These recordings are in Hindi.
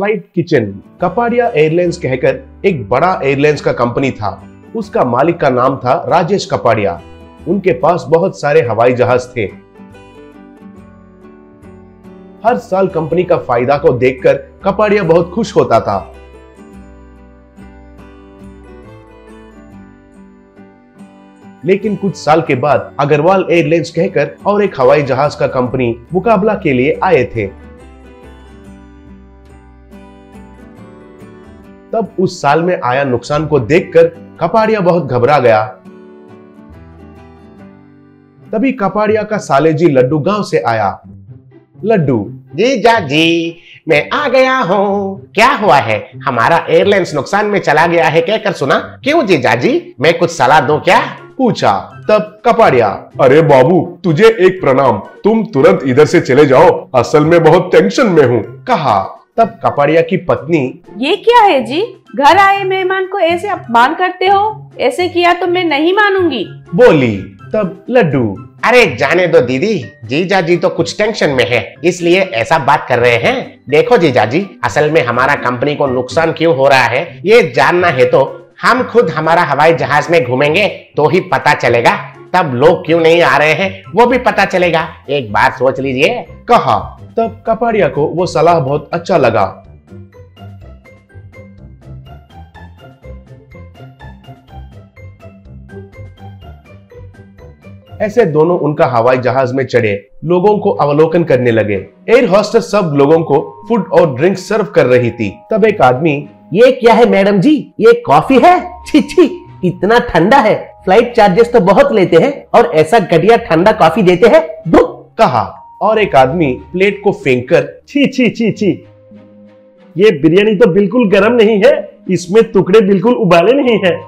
फ़्लाइट किचन, कपाड़िया एयरलाइंस कहकर एक बड़ा एयरलाइंस का कंपनी था। उसका मालिक का नाम था राजेश कपाड़िया। उनके पास बहुत सारे हवाई जहाज़ थे। हर साल कंपनी का फ़ायदा को देखकर कपाड़िया बहुत खुश होता था। लेकिन कुछ साल के बाद अग्रवाल एयरलाइंस कहकर और एक हवाई जहाज़ का कंपनी मुकाबला के लिए आए थे। तब उस साल में आया नुकसान को देखकर कपाड़िया बहुत घबरा गया। तभी कपाड़िया का साले जी लड्डू गाँव से आया। लड्डू जीजा जी मैं आ गया हूँ। क्या हुआ है? हमारा एयरलाइंस नुकसान में चला गया है कहकर सुना। क्यों जीजा? जी मैं कुछ सलाह दूँ क्या? पूछा तब कपाड़िया अरे बाबू तुझे एक प्रणाम। तुम तुरंत इधर से चले जाओ। असल में बहुत टेंशन में हूँ। कहा। तब कपाड़िया की पत्नी ये क्या है जी? घर आए मेहमान को ऐसे अपमान करते हो? ऐसे किया तो मैं नहीं मानूँगी। बोली तब लड्डू। अरे जाने दो दीदी जीजा जी तो कुछ टेंशन में है इसलिए ऐसा बात कर रहे हैं। देखो जीजा जी असल में हमारा कंपनी को नुकसान क्यों हो रहा है ये जानना है तो। हम खुद हमारा हवाई जहाज़ में घूमेंगे तो ही पता चलेगा। तब लोग क्यों नहीं आ रहे हैं वो भी पता चलेगा। एक बार सोच लीजिए कहा तब कपाड़िया को वो सलाह बहुत अच्छा लगा। ऐसे दोनों उनका हवाई जहाज़ में चढ़े, लोगों को अवलोकन करने लगे। एयर होस्टेस सब लोगों को फ़ूड और ड्रिंक सर्व कर रही थी। तब एक आदमी, ये क्या है मैडम जी? ये कॉफ़ी है? छी छी, इतना ठंडा है। फ़्लाइट चार्जेस तो बहुत लेते हैं और ऐसा घटिया ठंडा कॉफ़ी देते हैं? कहा। और एक आदमी प्लेट को फेंक कर छी छी छी छी, ये बिरयानी तो बिल्कुल गर्म नहीं है, इसमें टुकड़े बिल्कुल उबाले नहीं है।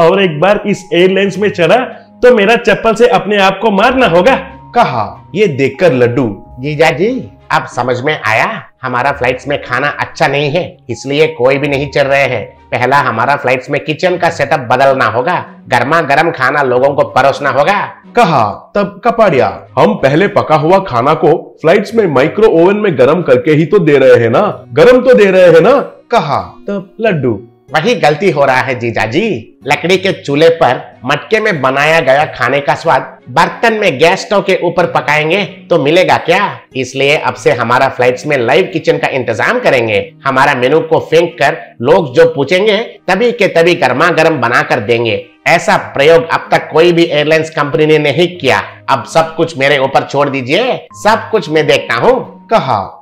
और एक बार इस एयरलाइंस में चढ़ा तो मेरा चप्पल से अपने आप को मारना होगा। कहा, ये देखकर लड्डू। जीजा जी अब समझ में आया, हमारा फ्लाइट्स में खाना अच्छा नहीं है, इसलिए कोई भी नहीं चल रहे हैं। पहला हमारा फ्लाइट्स में किचन का सेटअप बदलना होगा। गर्मा गर्म खाना लोगों को परोसना होगा। कहा, तब कपाड़िया। हम पहले पका हुआ खाना को फ्लाइट्स में माइक्रो ओवन में गर्म करके ही तो दे रहे हैं ना? गर्म तो दे रहे हैं ना? कहा, तब लड्डू। वही गलती हो रहा है जीजा जी। लकड़ी के चूल्हे पर मटके में बनाया गया खाने का स्वाद बर्तन में गैस स्टोव के ऊपर पकाएँगे तो मिलेगा क्या? इसलिए अब से हमारा फ्लाइट्स में लाइव किचन का इंतज़ाम करेंगे। हमारा मेनू को फेंक कर लोग जो पूछेंगे, तभी के तभी गर्मा गर्म बना कर देंगे। ऐसा प्रयोग अब तक कोई भी एयरलाइंस कंपनी ने नहीं किया। अब सब कुछ मेरे ऊपर छोड़ दीजिए। सब कुछ मैं देखता हूँ। कहा।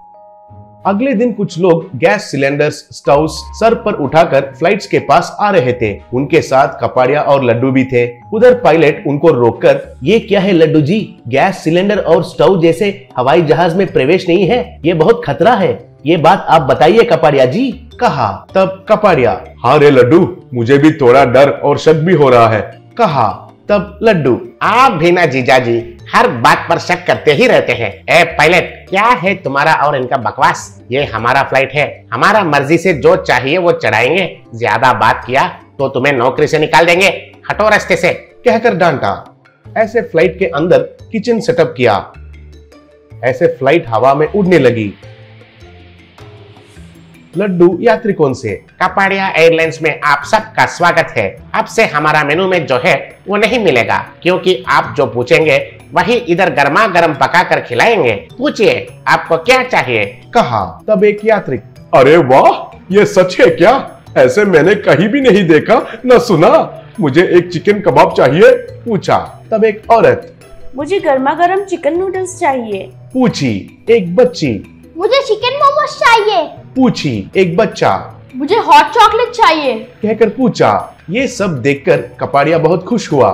अगले दिन कुछ लोग गैस सिलेंडर्स स्टोव सर पर उठाकर फ्लाइट्स के पास आ रहे थे। उनके साथ कपाड़िया और लड्डू भी थे। उधर पायलट उनको रोककर, ये क्या है लड्डू जी? गैस सिलेंडर और स्टोव जैसे हवाई जहाज़ में प्रवेश नहीं है? ये बहुत खतरा है। ये बात आप बताइए कपाड़िया जी। कहा। तब कपाड़िया हाँ रे लड्डू, मुझे भी थोड़ा डर और शक भी हो रहा है। कहा। तब लड्डू। आप भी ना जीजा जी, हर बात पर शक करते ही रहते हैं। ए, पायलट, क्या है तुम्हारा और इनका बकवास? ये हमारा फ़्लाइट है। हमारा मर्ज़ी से जो चाहिए वो चढ़ाएँगे। ज़्यादा बात किया तो तुम्हें नौकरी से निकाल देंगे। हटो रास्ते से। कहकर डांटा। ऐसे फ़्लाइट के अंदर किचन सेटअप किया। ऐसे फ़्लाइट हवा में उड़ने लगी। लड्डू यात्रिकों से। कपाड़िया एयरलाइंस में आप सबका स्वागत है। अब से हमारा मेनू में जो है वो नहीं मिलेगा क्योंकि आप जो पूछेंगे वही इधर गर्मा गर्म पका कर खिलाएँगे। पूछिए आपको क्या चाहिए? कहा तब एक यात्री अरे वाह ये सच है क्या? ऐसे मैंने कहीं भी नहीं देखा न सुना। मुझे एक चिकन कबाब चाहिए? पूछा। तब एक औरत मुझे गर्मा गर्म चिकन नूडल्स चाहिए। पूछी। एक बच्ची मुझे चिकन मोमोज चाहिए। पूछी एक बच्चा। मुझे हॉट चॉकलेट चाहिए। कहकर पूछा ये सब देखकर कपाड़िया बहुत खुश हुआ।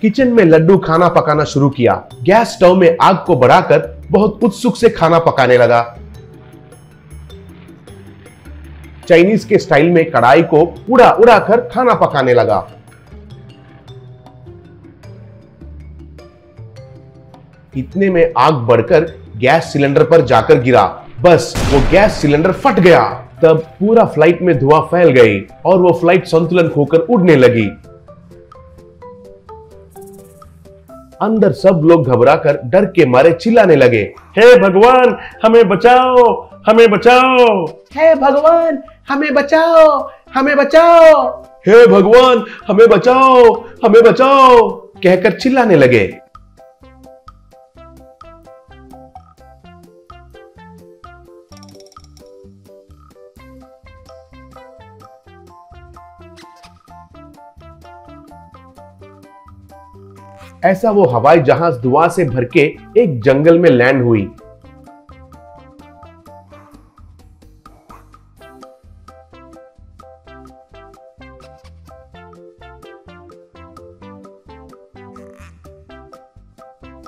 किचन में लड्डू खाना पकाना शुरू किया। गैस स्टोव में आग को बढ़ाकर बहुत उत्सुक से खाना पकाने लगा। चाइनीज़ के स्टाइल में कढ़ाई को उड़ा उड़ा कर खाना पकाने लगा। इतने में आग बढ़कर गैस सिलेंडर पर जाकर गिरा। बस वो गैस सिलेंडर फट गया। तब पूरा फ़्लाइट में धुआँ फैल गई और वो फ़्लाइट संतुलन खोकर उड़ने लगी। अंदर सब लोग घबराकर डर के मारे चिल्लाने लगे। हे hey भगवान हमें बचाओ हमें बचाओ। हे hey भगवान हमें बचाओ हमें बचाओ। हे hey भगवान हमें बचाओ हमें बचाओ। कहकर चिल्लाने लगे। ऐसा वो हवाई जहाज़ धुआँ से भर के एक जंगल में लैंड हुई।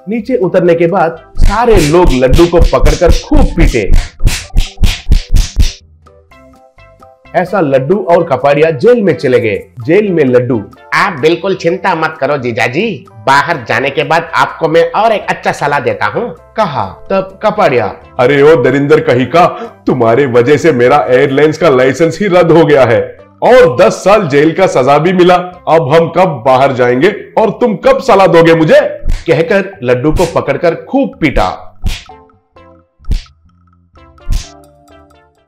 नीचे उतरने के बाद सारे लोग लड्डू को पकड़कर खूब पीटे। ऐसा लड्डू और कपाड़िया जेल में चले गए। जेल में लड्डू। आप बिल्कुल चिंता मत करो जीजाजी। बाहर जाने के बाद आपको मैं और एक अच्छा सलाह देता हूँ। कहा? तब कपाड़िया। अरे ओ दरिंदर कही का तुम्हारे वजह से मेरा एयरलाइंस का लाइसेंस ही रद्द हो गया है। और 10 साल जेल का सजा भी मिला। अब हम कब बाहर जाएँगे और तुम कब सलाह दोगे मुझे? कहकर लड्डू को पकड़कर खूब पीटा।